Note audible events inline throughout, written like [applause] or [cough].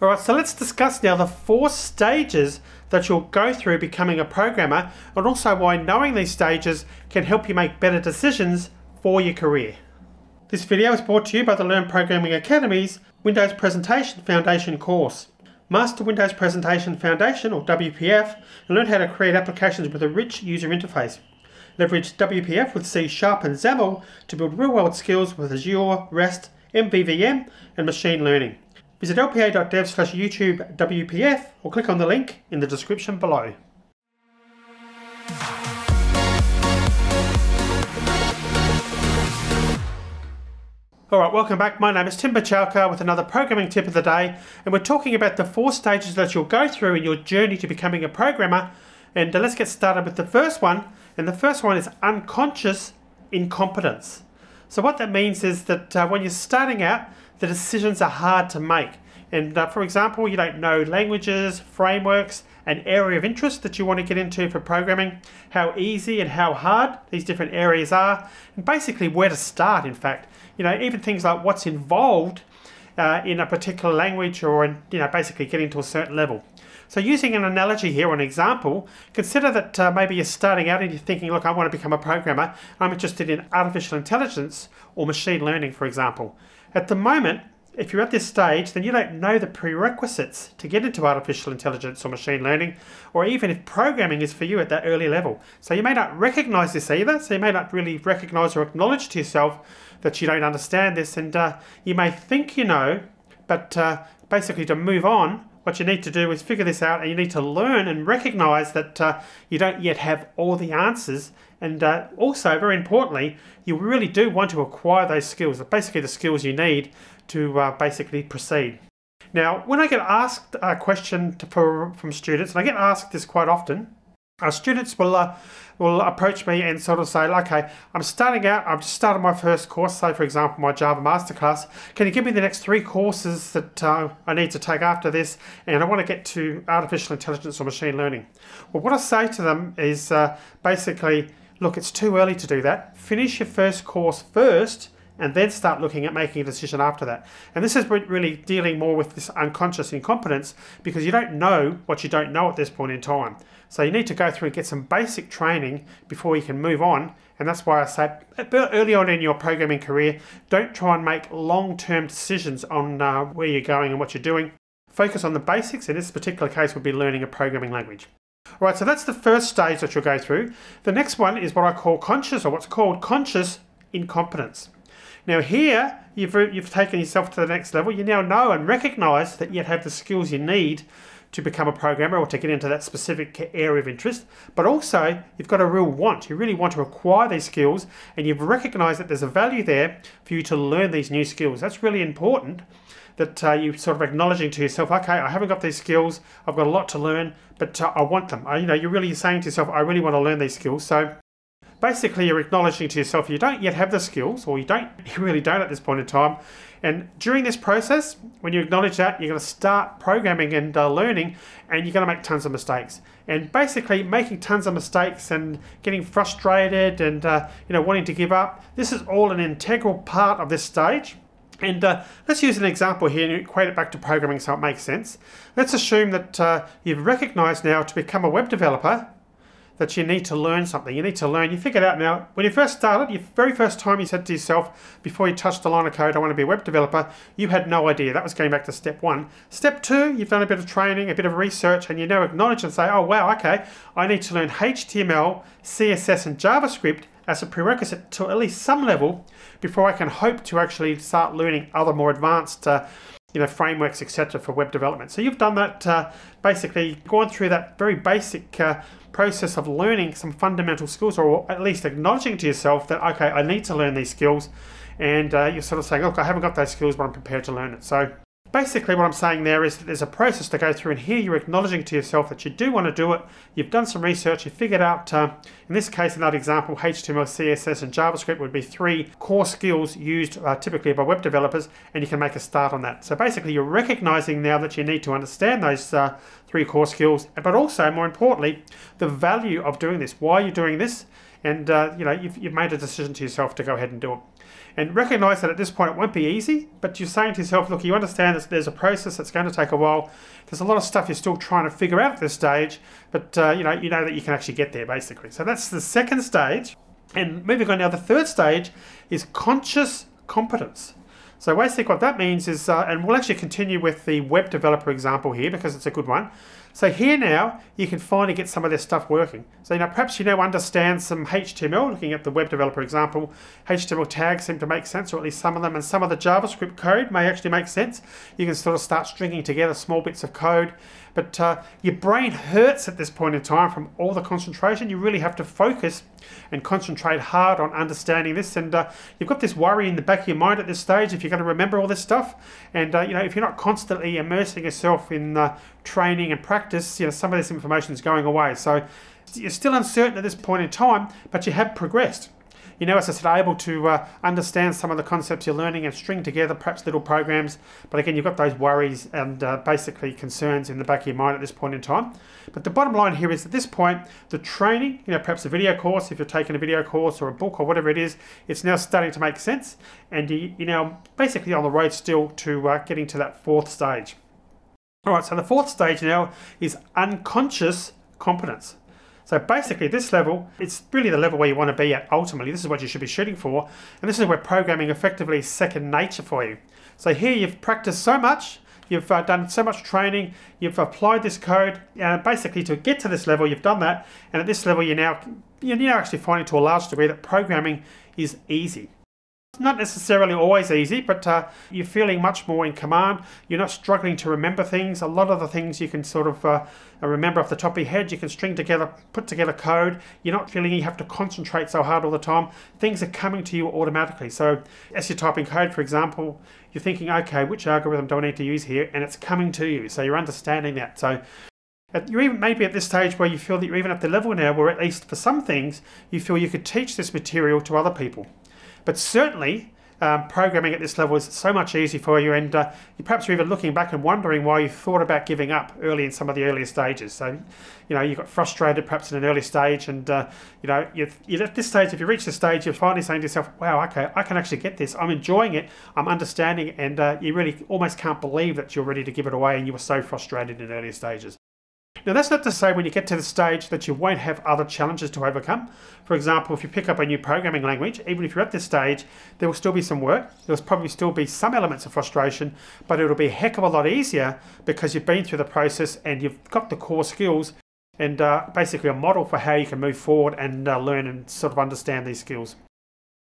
Alright, so let's discuss now the four stages that you'll go through becoming a programmer and also why knowing these stages can help you make better decisions for your career. This video is brought to you by the Learn Programming Academy's Windows Presentation Foundation course. Master Windows Presentation Foundation, or WPF, and learn how to create applications with a rich user interface. Leverage WPF with C Sharp and XAML to build real-world skills with Azure, REST, MVVM, and machine learning. Visit lpa.dev slash YouTube WPF or click on the link in the description below. Alright, welcome back. My name is Tim Buchalka with another programming tip of the day and we're talking about the four stages that you'll go through in your journey to becoming a programmer and uh, let's get started with the first one and the first one is unconscious incompetence. So what that means is that uh, when you're starting out the decisions are hard to make. And uh, for example, you don't know languages, frameworks, an area of interest that you want to get into for programming, how easy and how hard these different areas are, and basically where to start, in fact. You know, even things like what's involved uh, in a particular language or, in, you know, basically getting to a certain level. So using an analogy here or an example, consider that uh, maybe you're starting out and you're thinking, look, I want to become a programmer. I'm interested in artificial intelligence or machine learning, for example. At the moment, if you're at this stage, then you don't know the prerequisites to get into artificial intelligence or machine learning, or even if programming is for you at that early level. So you may not recognize this either, so you may not really recognize or acknowledge to yourself that you don't understand this, and uh, you may think you know, but uh, basically to move on, what you need to do is figure this out and you need to learn and recognize that uh, you don't yet have all the answers and uh, also very importantly you really do want to acquire those skills basically the skills you need to uh, basically proceed. Now when I get asked a question to, from students and I get asked this quite often our students will uh, will approach me and sort of say, okay, I'm starting out, I've just started my first course, say for example my Java Masterclass, can you give me the next three courses that uh, I need to take after this? And I want to get to artificial intelligence or machine learning. Well what I say to them is uh, basically, look it's too early to do that, finish your first course first and then start looking at making a decision after that. And this is really dealing more with this unconscious incompetence because you don't know what you don't know at this point in time. So you need to go through and get some basic training before you can move on. And that's why I say early on in your programming career, don't try and make long-term decisions on uh, where you're going and what you're doing. Focus on the basics. In this particular case, would be learning a programming language. All right, so that's the first stage that you'll go through. The next one is what I call conscious, or what's called conscious incompetence. Now here, you've, you've taken yourself to the next level. You now know and recognize that you have the skills you need to become a programmer or to get into that specific area of interest, but also you've got a real want. You really want to acquire these skills and you've recognized that there's a value there for you to learn these new skills. That's really important that uh, you sort of acknowledging to yourself, okay, I haven't got these skills, I've got a lot to learn, but uh, I want them. Uh, you know, you're really saying to yourself, I really want to learn these skills. So basically you're acknowledging to yourself you don't yet have the skills or you don't [laughs] you really don't at this point in time. And during this process when you acknowledge that you're going to start programming and uh, learning and you're going to make tons of mistakes. And basically making tons of mistakes and getting frustrated and uh, you know wanting to give up this is all an integral part of this stage. And uh, let's use an example here and equate it back to programming so it makes sense. Let's assume that uh, you've recognized now to become a web developer that you need to learn something. You need to learn. You figured out now, when you first started, your very first time you said to yourself, before you touched the line of code, I want to be a web developer, you had no idea. That was going back to step one. Step two, you've done a bit of training, a bit of research, and you now acknowledge and say, oh, wow, okay, I need to learn HTML, CSS, and JavaScript as a prerequisite to at least some level before I can hope to actually start learning other more advanced uh, you know, frameworks, etc. for web development. So you've done that, uh, basically gone through that very basic uh, process of learning some fundamental skills or at least acknowledging to yourself that, okay, I need to learn these skills. And uh, you're sort of saying, look, I haven't got those skills, but I'm prepared to learn it. So Basically what I'm saying there is that there's a process to go through and here you're acknowledging to yourself that you do want to do it, you've done some research, you figured out, uh, in this case in that example, HTML, CSS and JavaScript would be three core skills used uh, typically by web developers and you can make a start on that. So basically you're recognizing now that you need to understand those uh, three core skills, but also more importantly, the value of doing this, why you're doing this, and uh, you know you've, you've made a decision to yourself to go ahead and do it. And recognize that at this point it won't be easy, but you're saying to yourself, look, you understand that there's a process that's going to take a while. There's a lot of stuff you're still trying to figure out at this stage, but uh, you know you know that you can actually get there basically. So that's the second stage. And moving on now, the third stage is conscious competence. So basically what that means is, uh, and we'll actually continue with the web developer example here because it's a good one. So here now, you can finally get some of this stuff working. So know, perhaps you now understand some HTML, looking at the web developer example, HTML tags seem to make sense, or at least some of them, and some of the JavaScript code may actually make sense. You can sort of start stringing together small bits of code, but uh, your brain hurts at this point in time from all the concentration. You really have to focus and concentrate hard on understanding this, and uh, you've got this worry in the back of your mind at this stage if you're going to remember all this stuff, and uh, you know, if you're not constantly immersing yourself in uh, training and practice, you know, some of this information is going away. So you're still uncertain at this point in time, but you have progressed. You know, as I said, able to uh, understand some of the concepts you're learning and string together perhaps little programs. But again, you've got those worries and uh, basically concerns in the back of your mind at this point in time. But the bottom line here is at this point, the training, you know, perhaps a video course, if you're taking a video course or a book or whatever it is, it's now starting to make sense. And you, you're now basically on the road still to uh, getting to that fourth stage. All right, so the fourth stage now is unconscious competence. So basically this level, it's really the level where you want to be at ultimately. This is what you should be shooting for. And this is where programming effectively is second nature for you. So here you've practiced so much, you've uh, done so much training, you've applied this code, and uh, basically to get to this level, you've done that. And at this level, you're now, you're now actually finding to a large degree that programming is easy not necessarily always easy, but uh, you're feeling much more in command. You're not struggling to remember things. A lot of the things you can sort of uh, remember off the top of your head. You can string together, put together code. You're not feeling you have to concentrate so hard all the time. Things are coming to you automatically. So as you're typing code, for example, you're thinking, okay, which algorithm do I need to use here? And it's coming to you. So you're understanding that. So you're even maybe at this stage where you feel that you're even at the level now where at least for some things you feel you could teach this material to other people. But certainly, um, programming at this level is so much easier for you, and uh, you perhaps you're even looking back and wondering why you thought about giving up early in some of the earlier stages. So, you know, you got frustrated perhaps in an early stage, and uh, you know, you're at this stage. If you reach the stage, you're finally saying to yourself, "Wow, okay, I can actually get this. I'm enjoying it. I'm understanding," it. and uh, you really almost can't believe that you're ready to give it away, and you were so frustrated in earlier stages. Now that's not to say when you get to the stage that you won't have other challenges to overcome. For example, if you pick up a new programming language, even if you're at this stage, there will still be some work. There will probably still be some elements of frustration, but it'll be a heck of a lot easier because you've been through the process and you've got the core skills and uh, basically a model for how you can move forward and uh, learn and sort of understand these skills.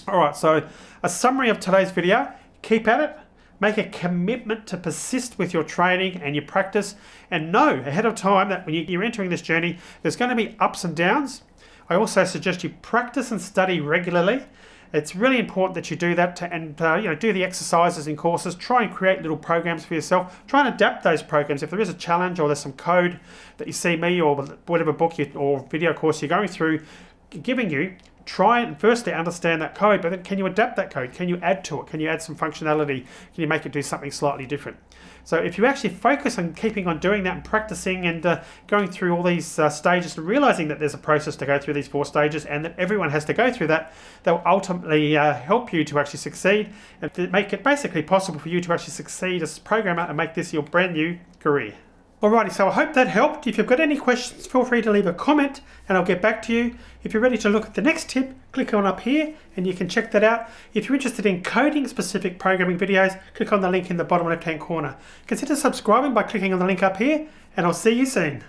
Alright, so a summary of today's video. Keep at it, Make a commitment to persist with your training and your practice and know ahead of time that when you're entering this journey, there's going to be ups and downs. I also suggest you practice and study regularly. It's really important that you do that to, and uh, you know do the exercises and courses. Try and create little programs for yourself. Try and adapt those programs. If there is a challenge or there's some code that you see me or whatever book you, or video course you're going through giving you, try and firstly understand that code, but then can you adapt that code? Can you add to it? Can you add some functionality? Can you make it do something slightly different? So if you actually focus on keeping on doing that and practicing and uh, going through all these uh, stages and realizing that there's a process to go through these four stages and that everyone has to go through that, that will ultimately uh, help you to actually succeed and make it basically possible for you to actually succeed as a programmer and make this your brand new career. Alrighty, so I hope that helped. If you've got any questions, feel free to leave a comment and I'll get back to you. If you're ready to look at the next tip, click on up here and you can check that out. If you're interested in coding specific programming videos, click on the link in the bottom left hand corner. Consider subscribing by clicking on the link up here and I'll see you soon.